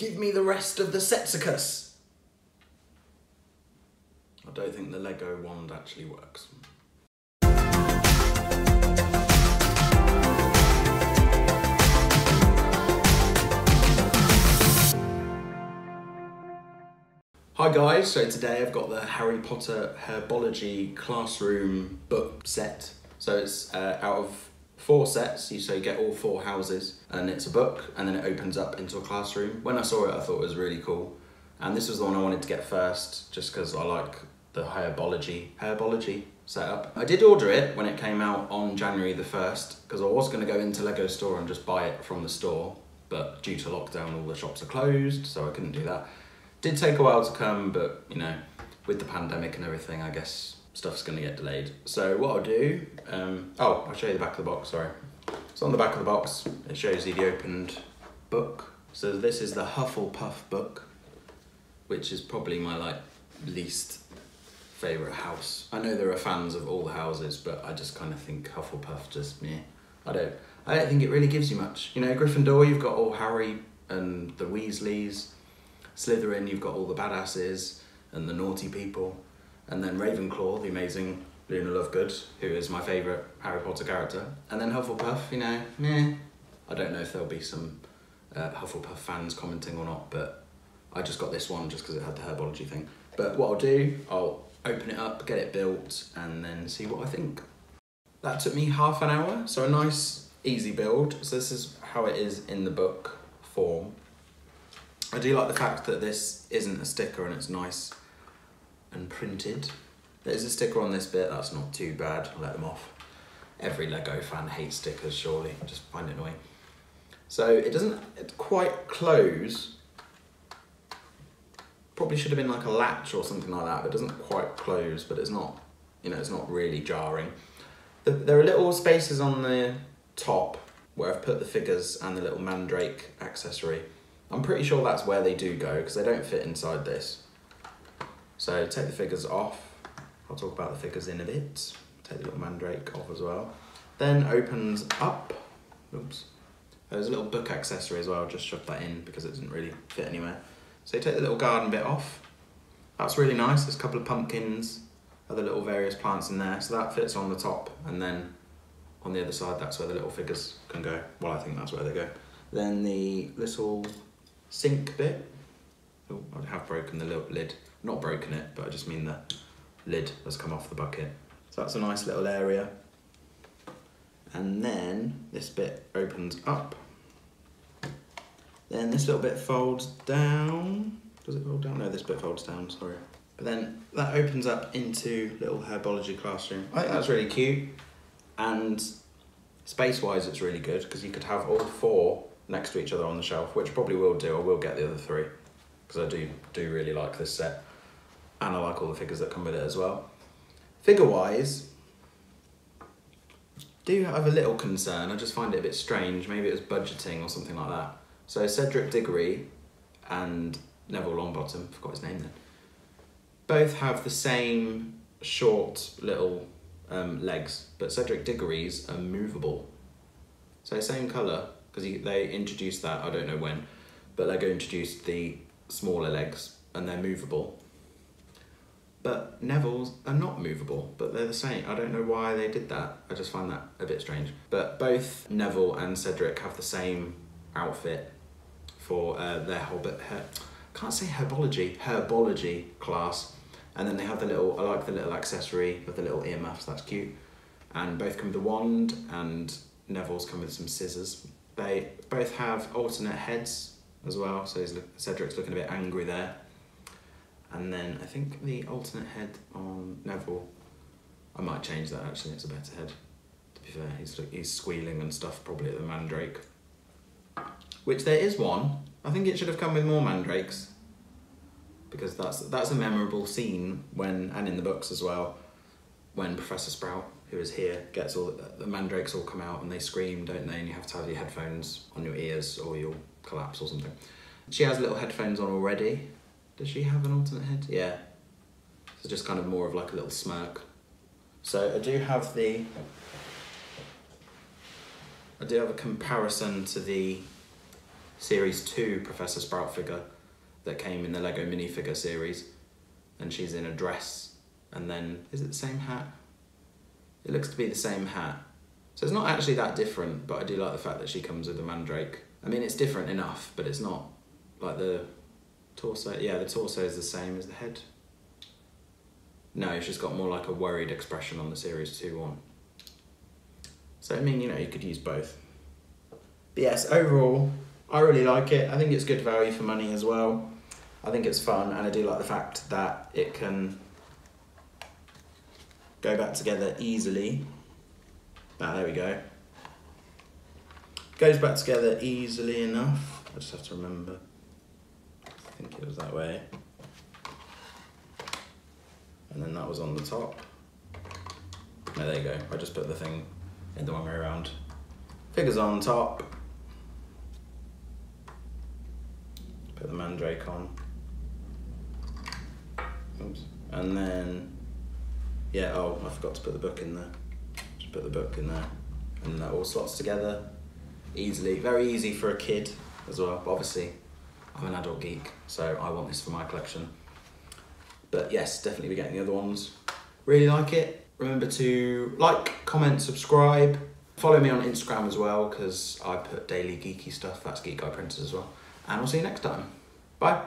Give me the rest of the Setsicus. I don't think the Lego wand actually works. Hi guys, so today I've got the Harry Potter Herbology Classroom book set. So it's uh, out of four sets, you you get all four houses and it's a book and then it opens up into a classroom. When I saw it I thought it was really cool and this was the one I wanted to get first just because I like the Herbology, Herbology setup. I did order it when it came out on January the 1st because I was going to go into Lego store and just buy it from the store but due to lockdown all the shops are closed so I couldn't do that. Did take a while to come but you know with the pandemic and everything I guess stuff's going to get delayed. So what I'll do, um, oh, I'll show you the back of the box, sorry. So on the back of the box, it shows you the opened book. So this is the Hufflepuff book, which is probably my like least favourite house. I know there are fans of all the houses, but I just kind of think Hufflepuff just me. I don't. I don't think it really gives you much. You know, Gryffindor, you've got all Harry and the Weasleys. Slytherin, you've got all the badasses and the naughty people. And then Ravenclaw, the amazing Luna Lovegood, who is my favourite Harry Potter character. And then Hufflepuff, you know, meh. I don't know if there'll be some uh, Hufflepuff fans commenting or not, but I just got this one just because it had the herbology thing. But what I'll do, I'll open it up, get it built, and then see what I think. That took me half an hour, so a nice, easy build. So this is how it is in the book form. I do like the fact that this isn't a sticker and it's nice and printed. There's a sticker on this bit, that's not too bad, I'll let them off. Every Lego fan hates stickers, surely, just find it annoying. So it doesn't quite close. Probably should have been like a latch or something like that, it doesn't quite close, but it's not, you know, it's not really jarring. The, there are little spaces on the top where I've put the figures and the little mandrake accessory. I'm pretty sure that's where they do go because they don't fit inside this. So take the figures off. I'll talk about the figures in a bit. Take the little mandrake off as well. Then opens up. Oops. There's a little book accessory as well. Just shove that in because it doesn't really fit anywhere. So you take the little garden bit off. That's really nice. There's a couple of pumpkins, other little various plants in there. So that fits on the top. And then on the other side, that's where the little figures can go. Well, I think that's where they go. Then the little sink bit. Oh, I have broken the little lid not broken it, but I just mean the lid has come off the bucket. So that's a nice little area. And then this bit opens up. Then this little bit folds down. Does it fold down? No, this bit folds down, sorry. But then that opens up into little herbology classroom. I think that's really cute. And space-wise, it's really good because you could have all four next to each other on the shelf, which probably will do. I will get the other three because I do do really like this set and I like all the figures that come with it as well. Figure wise, do have a little concern. I just find it a bit strange. Maybe it was budgeting or something like that. So Cedric Diggory and Neville Longbottom, forgot his name then, both have the same short little um, legs, but Cedric Diggory's are movable. So same colour, because they introduced that, I don't know when, but Lego introduced the smaller legs and they're movable. But Neville's are not movable, but they're the same. I don't know why they did that. I just find that a bit strange. But both Neville and Cedric have the same outfit for uh, their Hobbit. Her, can't say herbology, herbology class. And then they have the little. I like the little accessory with the little earmuffs. That's cute. And both come with a wand, and Neville's come with some scissors. They both have alternate heads as well. So Cedric's looking a bit angry there. And then I think the alternate head on Neville, I might change that actually, it's a better head. To be fair, he's, he's squealing and stuff probably at the mandrake. Which there is one. I think it should have come with more mandrakes. Because that's that's a memorable scene when, and in the books as well, when Professor Sprout, who is here, gets all the, mandrakes all come out and they scream, don't they? And you have to have your headphones on your ears or you'll collapse or something. She has little headphones on already, does she have an alternate head? Yeah. So just kind of more of like a little smirk. So I do have the, I do have a comparison to the Series 2 Professor Sprout figure that came in the Lego minifigure series. And she's in a dress. And then, is it the same hat? It looks to be the same hat. So it's not actually that different, but I do like the fact that she comes with a mandrake. I mean, it's different enough, but it's not like the torso. Yeah, the torso is the same as the head. No, just got more like a worried expression on the Series 2 one. So, I mean, you know, you could use both. But yes, overall, I really like it. I think it's good value for money as well. I think it's fun, and I do like the fact that it can go back together easily. Ah, there we go. Goes back together easily enough. I just have to remember. I think it was that way. And then that was on the top. Oh, there you go. I just put the thing in the wrong way around. Figures on top. Put the mandrake on. Oops. And then, yeah, oh, I forgot to put the book in there. Just put the book in there. And that all slots together easily. Very easy for a kid as well. But obviously, I'm an adult geek, so I want this for my collection. But yes, definitely be getting the other ones. Really like it. Remember to like, comment, subscribe. Follow me on Instagram as well because I put daily geeky stuff. That's Geek Guy Prentis as well. And we'll see you next time. Bye.